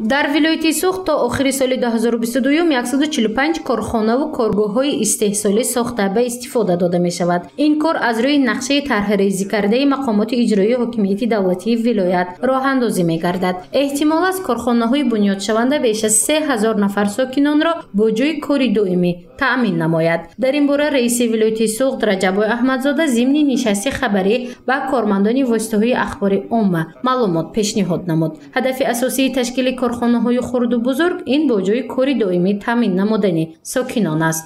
дар вилояти суғд то охири соли 2022 145 корхонаву коргоҳҳои истеҳсолӣ сохта ба истифода дода мешавад. Ин кор аз рӯи нақшаи тарҳрезикардаи мақомоти иҷроии ҳокимияти давлатии вилоят роҳандозӣ мегардад. Эҳтимол аст корхонаҳои бунёдшаванда беш аз се ҳазор нафар сокинонро бо ҷои кори доимӣ таъмин намояд. Дар ин бора раиси вилояти суғд раҷабой аҳмадзода зимни нишасти хабарӣ ба кормандони воситаҳои ахбори умма маълумот пешниҳод намуд. Ҳадафи асосии ташкили корхонаҳои хурду бузург ин бо ҷои кори доимӣ таъмин намудани сокинон аст.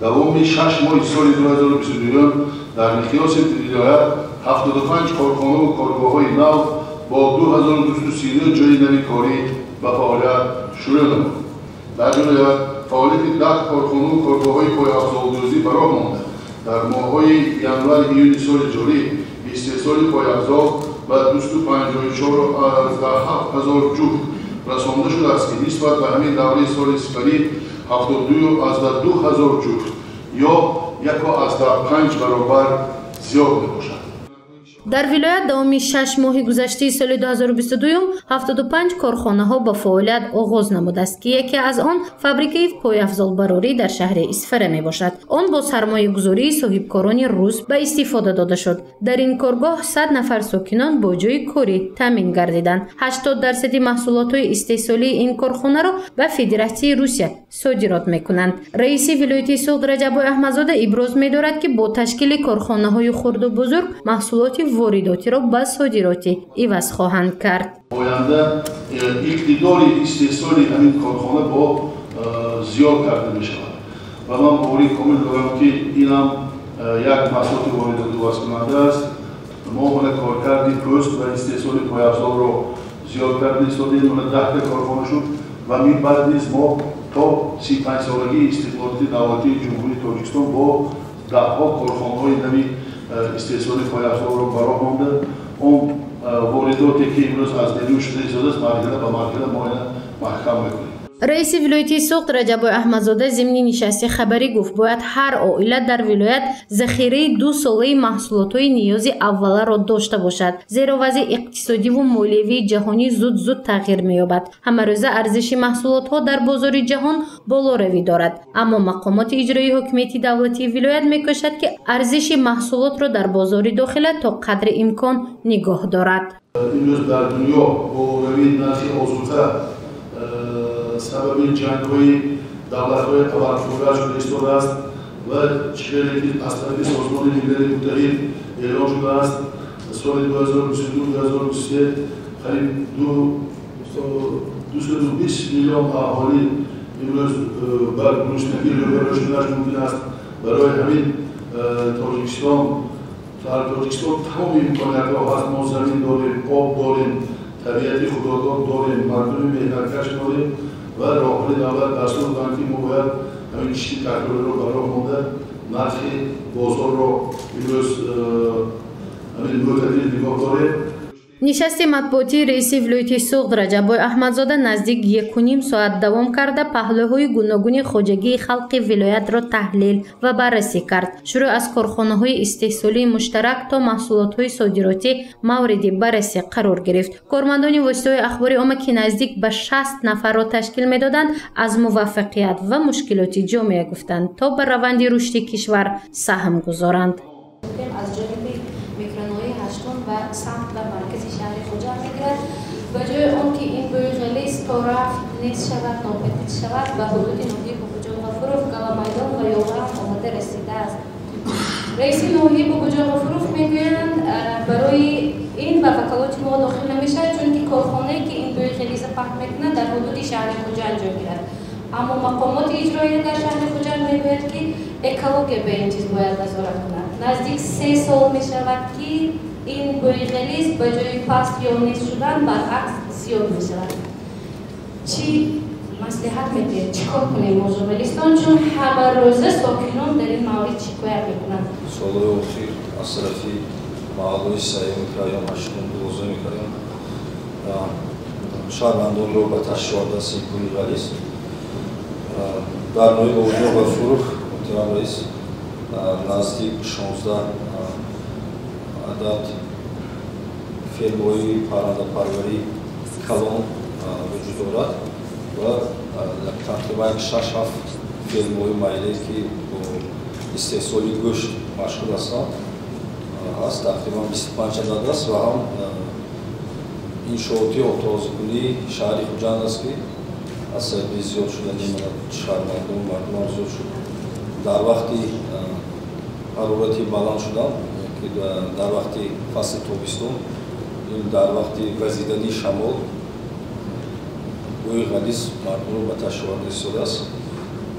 Давоми шаш моҳи соли 2022 дар миқёси вилоят 75 корхонаву коргоҳҳои нав бо 2239 ҷои нави корӣ ба фаъолият шурӯъ намуд. Дар вилоят фаъолияти даҳ корхонаву коргоҳҳои пойафзолдӯзӣ ба роҳ монда дар моҳҳои январи июни соли ҷорӣ истеҳсоли пойафзол ба 254 ҳазор ҷуфт расонда шудааст ки нисбат ба ҳамин давраи соли сифарӣ 72 азда 2 ҳазор ҷуфт ё яко азда 5 баробар зиёд мебошад дар вилоят давоми шаш моҳи гузаштаи соли 2022 75 корхонаҳо ба фаъолият оғоз намудааст ки яке аз он фабрикаи пойафзолбарорӣ дар шаҳри исфара мебошад. Он бо сармоягузории соҳибкорони рус ба истифода дода шуд. Дар ин коргоҳ сад нафар сокинон бо ҷои корӣ таъмин гардиданд. 80 дарсади маҳсулотҳои истеҳсолии ин корхонаро ба федератсияи русия содирот мекунанд. Раиси вилояти суғд раҷабой аҳмадзода иброз медорад ки бо ташкили корхонаҳои хурду бузург маҳсулоти воридотиро ба содироти иваз хоҳанд кард. Оянда э, иқтидори истеҳсоли ҳамин корхона бо э, зиёд карда мешавад. Ва ман боварӣ комил дорам ки инам э, як маҳсулоти воридоту вазкунанда аст. Мо мона коркарди пӯст ва истеҳсоли пойафзолро зиёд карда истодем мона даҳта корхона шуд. Ва мин баъд низ мо то си панҷсолагии истиқлолияти давлатии ҷумҳурии тоҷикистон бо даҳҳо корхонаҳои нави истеҳсоли пойафзолро ба роҳ монда он воридоте ки имрӯз аз нерӯи шуда истодааст марҳила ба марҳила мо ина маҳкам мекунем раиси вилояти суғд раҷабой аҳмадзода зимни нишасти хабарӣ гуфт бояд ҳар оила дар вилоят захираи ду солаи маҳсулотҳои ниёзи авваларо дошта бошад зеро вазъи иқтисодиву молиявии ҷаҳонӣ зуд зуд тағйир меёбад. Ҳамарӯза арзиши маҳсулотҳо дар бозори ҷаҳон болоравӣ дорад. Аммо мақомоти иҷроии ҳокимияти давлатии вилоят мекӯшад ки арзиши маҳсулотро дар бозори дохила то қадри имкон нигоҳ дорад. Имрӯз дар дунё бо равии нархи озурта сабаби ҷангҳои давлатҳои аввалфурра шуда истодааст ва чиҳеле ки аз тарафи созмони миллали муттаҳид эълон шудааст. соли 2022-2023 қариб 220 миллион аҳолӣ имрӯз ба гурӯснагӣ рӯбаро шудааш мумкин аст. Барои ҳамин тоҷикистон дар тоҷикистон тамоми имкониятҳо ҳаст. Мо замин дорем об дорем табиати худодод дорем мардуми меҳнаткаш дорем ва роҳбари давлат дастур доданд ки мо бояд ҳамин кишти такрориро ба роҳ монда нархи бозорро имрӯз ҳамин мӯътадил нигоҳ дорем нишасти матбуотии раиси вилояти суғд раҷабой аҳмадзода наздик якуним соат давом карда паҳлӯҳои гуногуни хоҷагии халқи вилоятро таҳлил ва баррасӣ кард. Шурӯъ аз корхонаҳои истеҳсолии муштарак то маҳсулотҳои содиротӣ мавриди баррасӣ қарор гирифт. Кормандони воситаҳои ахбори омма ки наздик ба шаст нафарро ташкил медоданд аз муваффақият ва мушкилоти ҷомеа гуфтанд то ба раванди рушди кишвар саҳм гузоранд ва самт ба маркази шаҳри хуҷанд мегирад ба ҷои он ки ин бӯйғалис то рафт нест шавад нопедид шавад ба ҳудуди ноҳияи бобуҷон ғафуров галамайдон ва ёварам омада расидааст. Раиси ноҳияи бобуҷон ғафуров мегӯянд барои ин ба вакалоти мо дохил намешавад чунки корхонае ки ин бӯйғалиса паҳн мекунад дар ҳудуди шаҳри хуҷанд ҷойгирад аммо мақомоти иҷроия дар шаҳри хуҷанд мегӯяд ки экология ба ин чиз бояд назорат кунад. Наздик се сол мешавад ки ин бӯйғалист ба ҷои паст ё нест шудан баръакс зиёд мешавад. Чӣ маслиҳат медиҳед? Чӣ кор кунем мо журналистон чун ҳамарӯза сокинон дар ин маврид шикоят мекунанд солҳои охир аз тарафи маҳаллои саюми краён ҳаштум дувоздаҳуми краён шаҳрвандонро ба ташкил дасти бӯйғалист дар нои бовуҷо ва фурӯх муҳтарам раис наздик шонздаҳ адад фермои паррандапарварӣ калон вуҷуд дорад тақрибан шаш ҳафт фермаҳои маҳаллие ки бо истеҳсоли гӯшт машғул ҳастанд ҳаст. Тақрибан бисту панҷ адад аст ва ҳам иншооти обтозакунии шаҳри хуҷанд аст ки аз сабаби зиёд шудани шаҳрмардум мардумам зиёд шуд. Дар вақти ҳарорати баланд шудан ки дар вақти фасли тобистон дар вақти газидани шамол гӯи ғалис мардумро ба ташвиқ расонидааст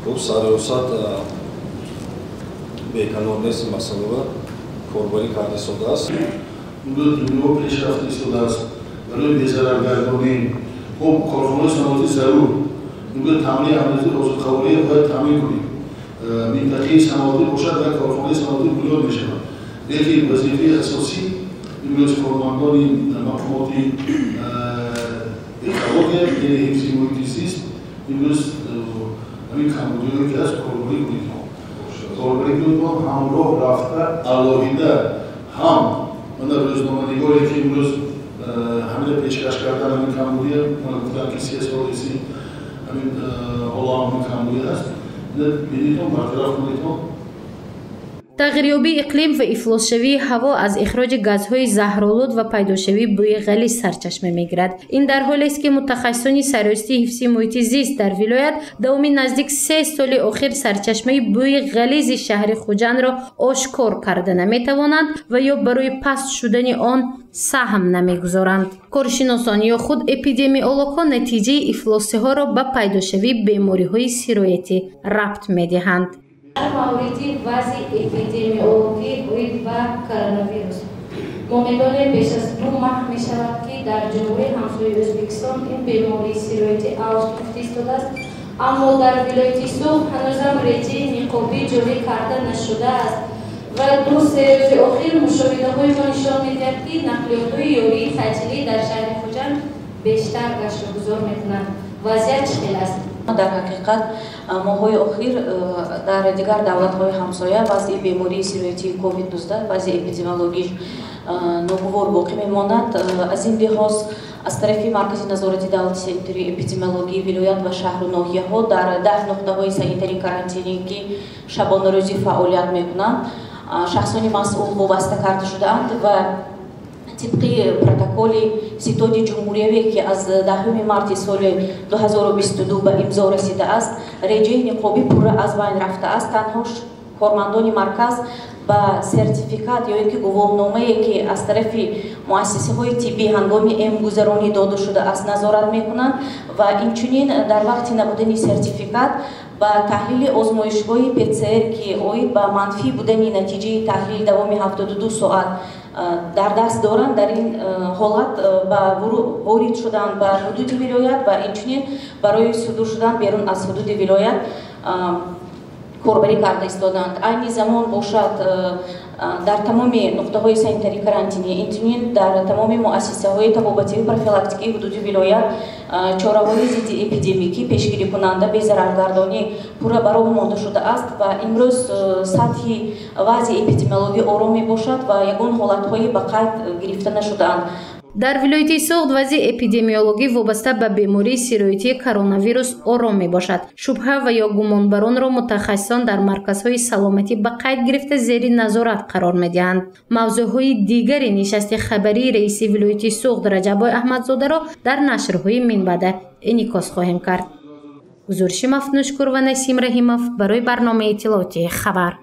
хуб сарёсат беканор нест масъаларо корбарӣ карда истодааст дунё пешрафт истодааст барои безараргардонӣ. Хуб корхонаи саноати зарур. Таъмини амнияти ҳозирқавлия бояд таъмин кунем минтақаи саноатӣ бошад як корхонаи саноатӣ бунёд мешавад лекин вазифаи асосӣ имрӯз кормандони мақомоти экология яъне ҳифзи муҳити зист имрӯз ҳамин камбудиҳое ки аст корбарӣ кунед корбарӣ кунед ҳамроҳ рафта алоҳида ҳам мана рӯзноманигоре ки имрӯз ҳамина пешкаш кардан ҳамин камбудия мана гуфтан ки се солиси ҳамин ҳоло ҳамин камбудия аст бинитон бартараф кунедон тағйирёбии иқлим ва ифлосшавии ҳаво аз ихроҷи газҳои заҳролуд ва пайдошавии бӯи ғалис сарчашма мегирад. Ин дар ҳолест ки мутахассисони сарёсти ҳифзи муҳити зист дар вилоят давоми наздик се соли охир сарчашмаи бӯи ғализи шаҳри хуҷандро ошкор карда наметавонанд ва ё барои паст шудани он саҳм намегузоранд. Коршиносон ё худ эпидемиологҳо натиҷаи ифлосиҳоро ба пайдошавии бемориҳои сироятӣ рабт медиҳанд дар мавриди вазъи эпидемиологӣ оид ба коронавирус. Мо медонем пеш аз ду маҳ мешавад ки дар ҷумҳурии ҳамсояи ӯзбекистон ин бемории сироятӣ авҷ гирифта истодааст аммо дар вилояти суғ ҳанӯзам реҷаи ниқобӣ ҷорӣ карда нашудааст ва ду се рӯзи охир мушоҳидаҳои мо нишон медиҳад ки нақлиётҳои ёрии таъҷилӣ дар шаҳри хуҷанд бештар гаштгузор мекунанд. Вазъият чӣ хел аст дар ҳақиқат моҳҳои охир дар дигар давлатҳои ҳамсоя вазъи бемории сироятии covid 19 вазъи эпидемиологиш ногувор боқӣ мемонад. Аз ин лиҳоз аз тарафи маркази назорати давлати санитарии эпидемиологии вилоят ва шаҳру ноҳияҳо дар даҳ нуқтаҳои санитарии карантинӣ ки шабонарӯзӣ фаъолият мекунанд шахсони масъул вобаста карда шудаанд ва тибқи протоколи ситоди ҷумҳурияве ки аз даҳюми марти соли 2022 ба имзо расидааст реҷаи ниқобӣ пурра аз байн рафтааст танҳо кормандони марказ ба сертификат ё ин ки гувоҳномае ки аз тарафи муассисаҳои тиббӣ ҳангоми эмгузаронӣ дода шудааст назорат мекунанд ва инчунин дар вақти набудани сертификат ба таҳлили озмоишҳои пцр ки оид ба манфӣ будани натиҷаи таҳлил давоми 72 соат дар даст доранд дар ин ҳолат ба ворид шудан ба ҳудуди вилоят ва инчунин барои судур шудан берун аз ҳудуди вилоят корбарӣ карда истодаанд айни замон бошад дар тамоми нуқтаҳои санитарӣ карантинӣ инчунин дар тамоми муассисаҳои табобативу профилактикии ҳудуди вилоят чораҳои зидди эпидемикӣ пешгирикунанда безараргардонӣ пурра ба роҳ монда шудааст ва имрӯз сатҳи вазъи эпидемиологӣ ором мебошад ва ягон ҳолатҳои ба қайд гирифта нашудаанд дар вилояти суғд вазъи эпидемиологӣ вобаста ба бемории сироятии коронавирус ором мебошад. Шубҳа ва ё гумонбаронро мутахассисон дар марказҳои саломатӣ ба қайд гирифта зери назорат қарор медиҳанд. Мавзӯъҳои дигари нишасти хабарии раиси вилояти суғд раҷаббой аҳмадзодаро дар нашрҳои минбаъда инъикос хоҳем кард. Гузуриши мафнӯшкур ва насим раҳимов барои барномаи иттилоотии хабар